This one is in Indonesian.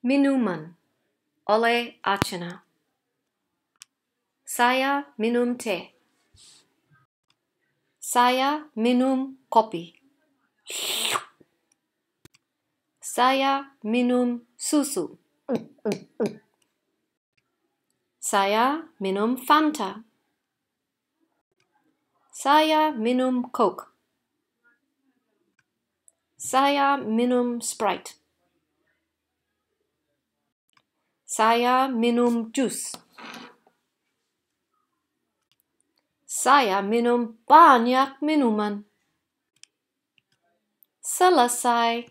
Minuman oleh Achana. Saya minum teh. Saya minum kopi. Saya minum susu. Saya minum Fanta. Saya minum Coke. Saya minum Sprite. Saia minum jus. Saia minum banyak minuman. Selesai.